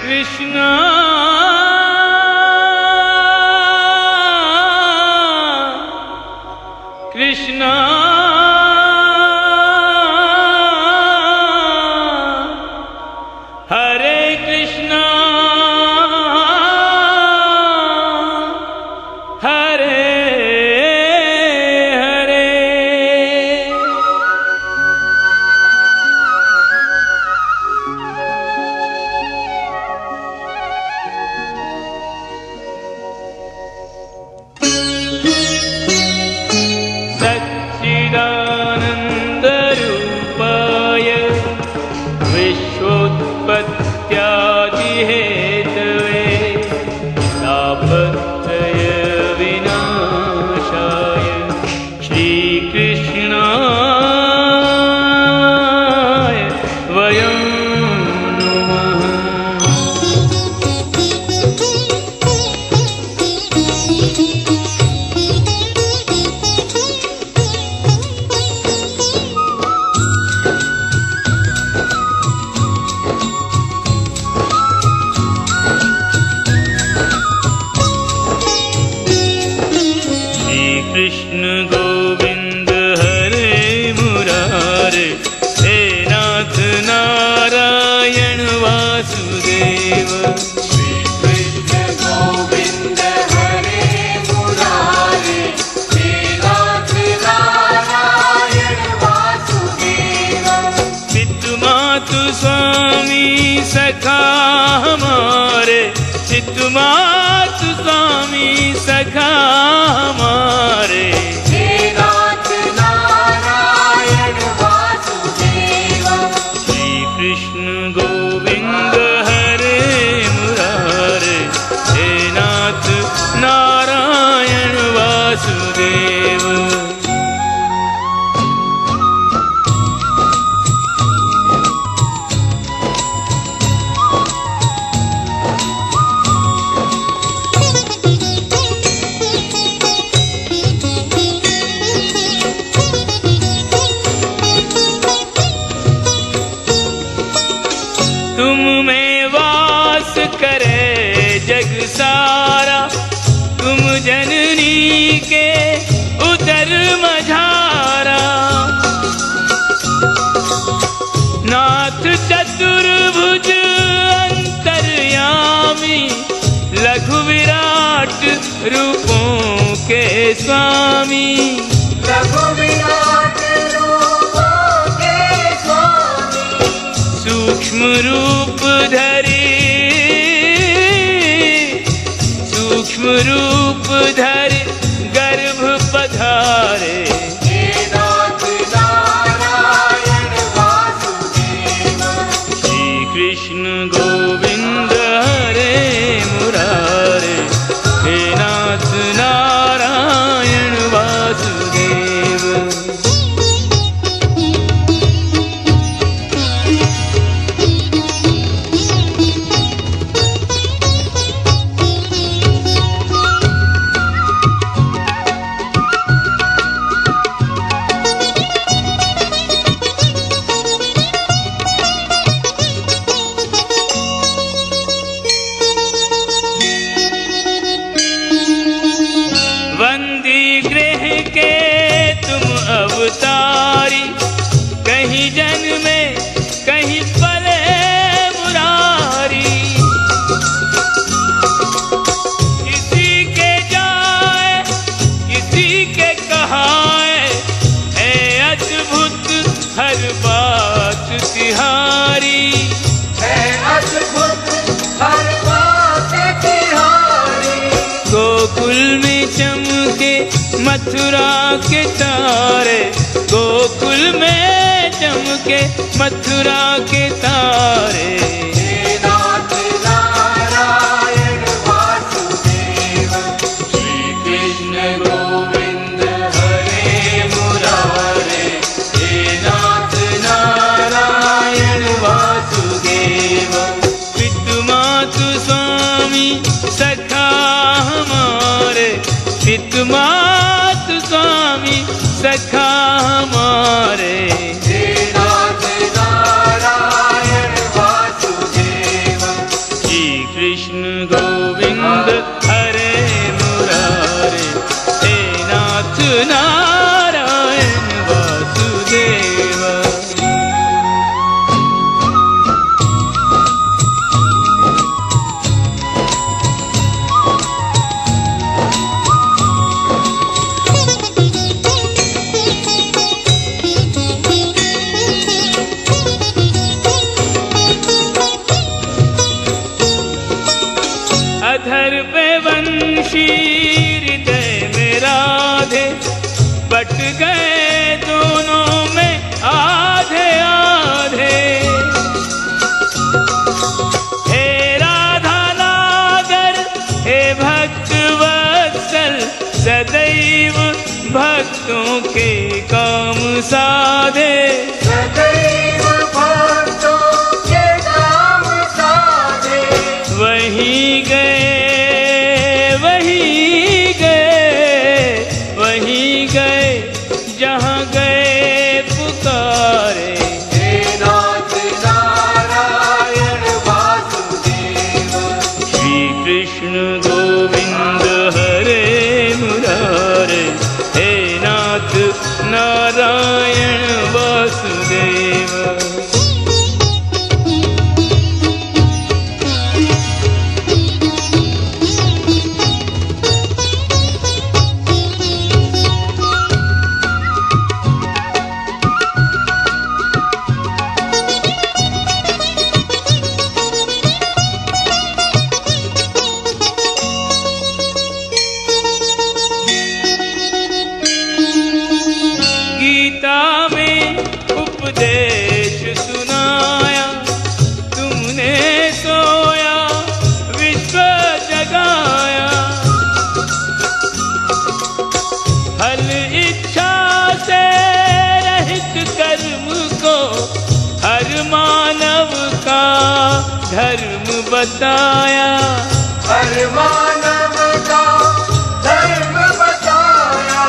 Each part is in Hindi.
Krishna. है Bye. सारा तुम जननी के उदर मझारा। नाथ चतुर्भुज अंतर्यामी लघु विराट रूपों के स्वामी। लघु विराट रूपों के स्वामी। सूक्ष्म रूप धरी रूप धर okay मथुरा के तारे गोकुल में चमके मथुरा के तारे। शीर हृदय मेरा राधे। बट गए दोनों में आधे आधे। हे राधा नागर, हे भक्त वत्सल, सदैव भक्तों के काम साधे। धर्म बताया। हर मानव धर्म बताया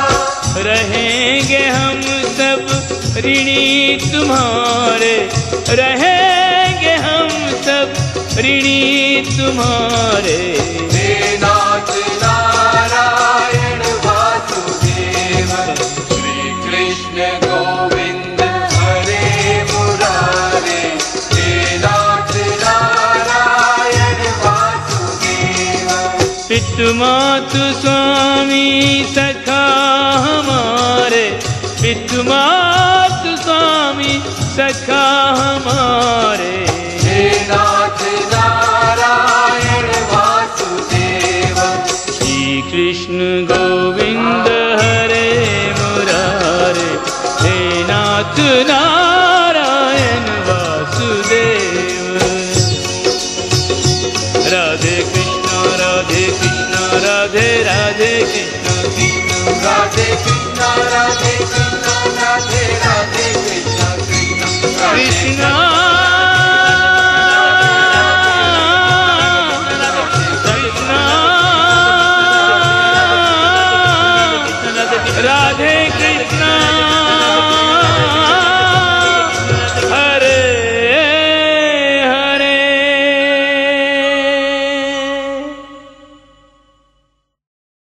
रहेंगे हम सब ऋणी तुम्हारे। रहेंगे हम सब ऋणी तुम्हारे। पितुमातु स्वामी सखा हमारे। पितुमातु स्वामी सखा हमारे। हे नाथ नारायण वासुदेव। श्री कृष्ण गोविंद कृष्ण राधे राधे कृष्ण। कृष्ण राधे कृष्ण राधे कृष्ण राधे राधे कृष्ण कृष्ण। कृष्ण।